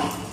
Oh.